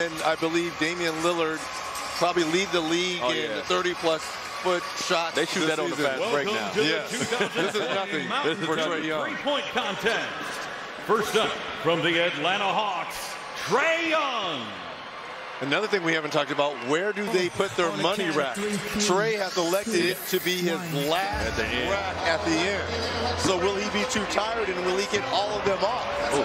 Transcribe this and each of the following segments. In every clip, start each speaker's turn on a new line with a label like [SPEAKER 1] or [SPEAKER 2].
[SPEAKER 1] And I believe Damian Lillard probably lead the league
[SPEAKER 2] Oh,
[SPEAKER 1] in
[SPEAKER 2] yeah.
[SPEAKER 1] 30 plus foot shots.
[SPEAKER 2] They shoot
[SPEAKER 1] this
[SPEAKER 2] that on the
[SPEAKER 1] season.
[SPEAKER 2] fast break now.
[SPEAKER 1] Yes. This is nothing
[SPEAKER 3] Mountain
[SPEAKER 1] for
[SPEAKER 3] West
[SPEAKER 1] Trae Young.
[SPEAKER 3] Three-point contest. First up from the Atlanta Hawks, Trae Young.
[SPEAKER 1] Another thing we haven't talked about, where do they put their money rack? Trae has elected it to be his
[SPEAKER 4] one.
[SPEAKER 1] last
[SPEAKER 2] At the end.
[SPEAKER 1] rack at the end. So will he be too tired and will he get all of them off? Oh.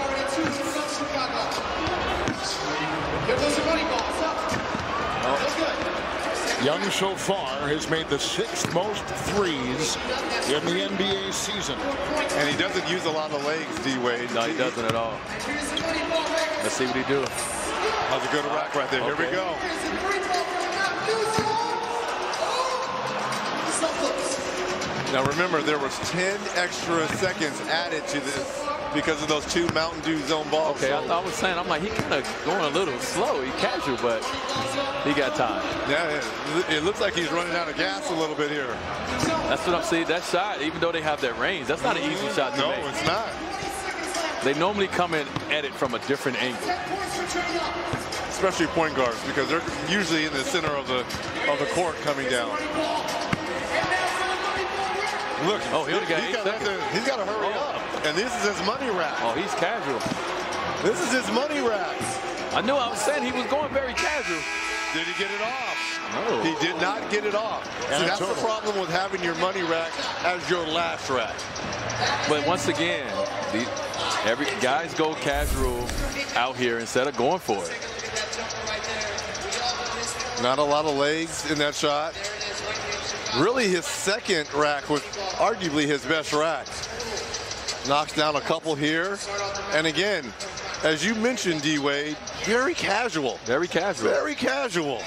[SPEAKER 5] Young so far has made the sixth most threes in the NBA season.
[SPEAKER 1] And he doesn't use a lot of legs, D-Wade.
[SPEAKER 2] No, he doesn't at all. Let's see what he do.
[SPEAKER 1] That's a good rack right there. Here we go. Now remember, there was 10 extra seconds added to this because of those two Mountain Dew zone balls.
[SPEAKER 2] Okay, I,
[SPEAKER 1] So,
[SPEAKER 2] I was saying, I'm like, he kind of going a little slow. He casual, but he got time.
[SPEAKER 1] yeah, it- it looks like he's running out of gas a little bit here.
[SPEAKER 2] That's what I'm seeing. That shot, even though they have that range, that's not an easy shot to
[SPEAKER 1] No,
[SPEAKER 2] make.
[SPEAKER 1] it's not.
[SPEAKER 2] They normally come in at it from a different angle.
[SPEAKER 1] Especially point guards because they're usually in the center of the of the court coming down. Look,
[SPEAKER 2] Oh, he only got
[SPEAKER 1] he's
[SPEAKER 2] eight
[SPEAKER 1] got,
[SPEAKER 2] seconds.
[SPEAKER 1] he's got to hurry
[SPEAKER 2] Oh.
[SPEAKER 1] up. And this is his money rack.
[SPEAKER 2] Oh, he's casual.
[SPEAKER 1] This is his money rack.
[SPEAKER 2] I knew I was saying he was going very casual.
[SPEAKER 1] Did he get it off?
[SPEAKER 2] No.
[SPEAKER 1] He did not get it off. See,
[SPEAKER 5] And a
[SPEAKER 1] that's the problem with having your money rack as your last rack.
[SPEAKER 2] But once again, the, every guys go casual out here instead of going for it.
[SPEAKER 1] Not a lot of legs in that shot. Really, his second rack was arguably his best rack. Knocks down a couple here. And again, as you mentioned, D-Wade, very casual.
[SPEAKER 2] Very casual.
[SPEAKER 1] Very casual.